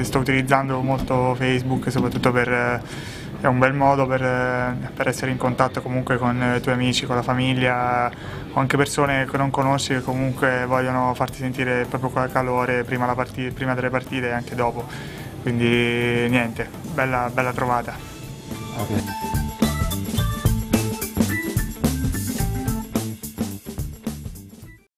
sto utilizzando molto Facebook soprattutto per eh, è un bel modo per, eh, per, essere in contatto comunque con eh, i tuoi amici, con la famiglia o anche persone che non conosci che comunque vogliono farti sentire proprio quel calore prima, partita, prima delle partite e anche dopo. Quindi niente, bella, bella trovata. Okay.